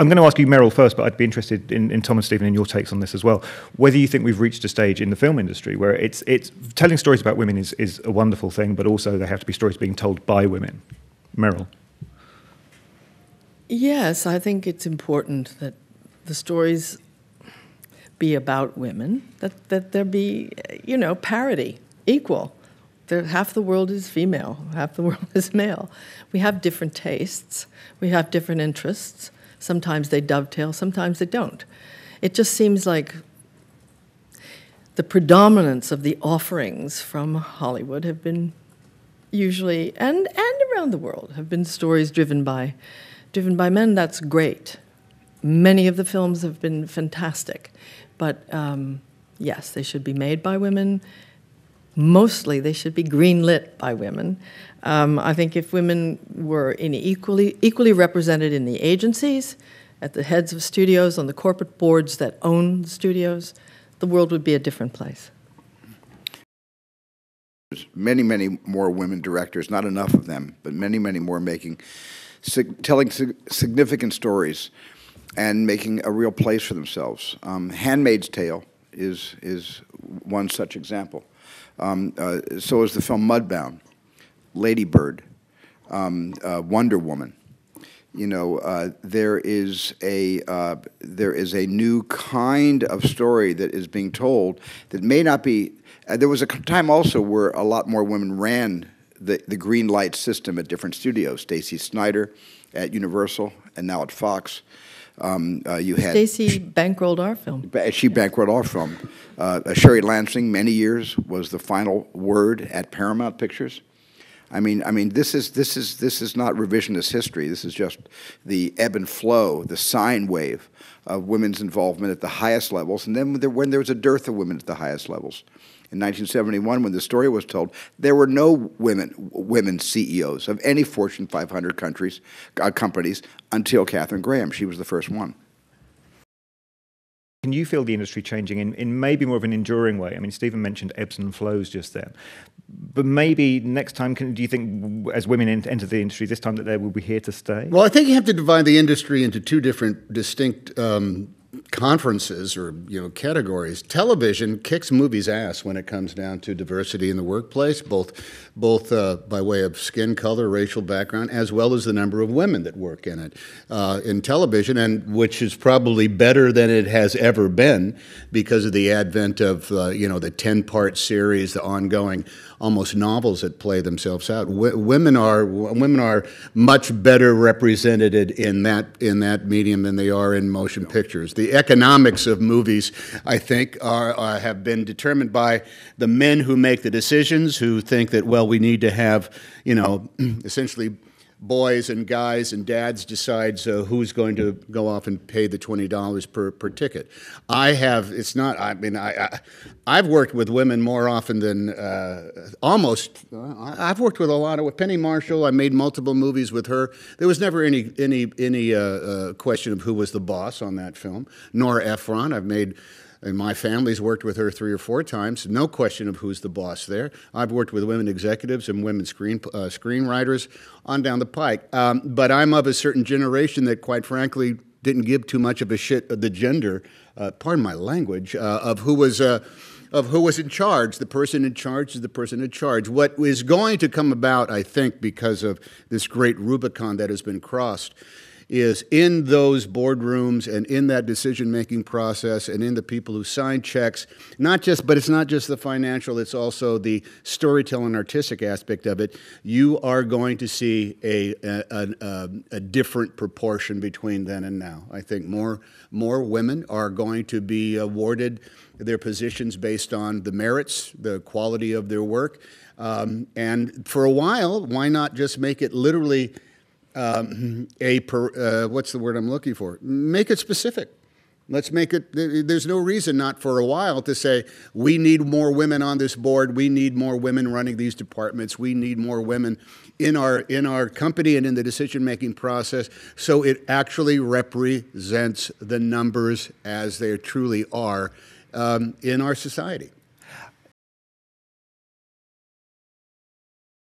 I'm going to ask you, Meryl, first, but I'd be interested in, in Tom and Steven in your takes on this as well. Whether you think we've reached a stage in the film industry where it's it's telling stories about women is, is a wonderful thing, but also they have to be stories being told by women. Meryl. Yes, I think it's important that the stories be about women, that, that there be, you know, parity, equal. There, half the world is female, half the world is male. We have different tastes, we have different interests. Sometimes they dovetail, sometimes they don't. It just seems like the predominance of the offerings from Hollywood have been usually, and, and around the world, have been stories driven by driven by men, that's great. Many of the films have been fantastic, but um, yes, they should be made by women. Mostly, they should be greenlit by women. Um, I think if women were equally equally represented in the agencies, at the heads of studios, on the corporate boards that own the studios, the world would be a different place. There's Many, many more women directors, not enough of them, but many, many more making sig telling sig significant stories and making a real place for themselves. Um, Handmaid's Tale is, is one such example. Um, uh, so is the film Mudbound, Lady Bird, um, uh, Wonder Woman. You know, uh, there is a uh, there is a new kind of story that is being told that may not be. Uh, there was a time also where a lot more women ran the, the green light system at different studios. Stacey Snider at Universal and now at Fox. Um, uh, you had Stacey bankrolled our film. She bankrolled our film. Uh, uh, Sherry Lansing, many years, was the final word at Paramount Pictures. I mean, I mean, this is this is this is not revisionist history. This is just the ebb and flow, the sine wave of women's involvement at the highest levels, and then when there was a dearth of women at the highest levels. In 1971, when the story was told, there were no women women CEOs of any Fortune 500 countries uh, companies until Katharine Graham. She was the first one. Can you feel the industry changing in, in maybe more of an enduring way? I mean, Steven mentioned ebbs and flows just then. But maybe next time, can, do you think, as women enter the industry, this time that they will be here to stay? Well, I think you have to divide the industry into two different distinct um, conferences or you know categories television kicks movies ass when it comes down to diversity in the workplace both both uh, by way of skin color racial background as well as the number of women that work in it uh, in television and which is probably better than it has ever been because of the advent of uh, you know the 10 part series the ongoing almost novels that play themselves out. W women are women are much better represented in that in that medium than they are in motion pictures. The economics of movies, I think, are, are have been determined by the men who make the decisions, who think that well, we need to have you know essentially boys and guys and dads decides uh, who's going to go off and pay the twenty dollars per, per ticket. I have it's not. I mean, I, I have worked with women more often than uh, almost. I've worked with a lot of with Penny Marshall. I made multiple movies with her. There was never any any any uh, uh, question of who was the boss on that film. Nora Ephron. I've made and my family's worked with her three or four times. No question of who's the boss there. I've worked with women executives and women screen uh, screenwriters on down the pike. Um, but I'm of a certain generation that, quite frankly, didn't give too much of a shit of the gender. Uh, pardon my language uh, of who was. Uh, of who was in charge. The person in charge is the person in charge. What is going to come about, I think, because of this great Rubicon that has been crossed, is in those boardrooms and in that decision making process and in the people who sign checks, not just, but it's not just the financial, it's also the storytelling artistic aspect of it. You are going to see a, a, a, a different proportion between then and now. I think more, more women are going to be awarded their positions based on the merits, the quality of their work. Um, and for a while, why not just make it literally um, a per, uh, what's the word I'm looking for? Make it specific. Let's make it, there's no reason not for a while to say, we need more women on this board, we need more women running these departments, we need more women in our, in our company and in the decision making process so it actually represents the numbers as they truly are um, in our society.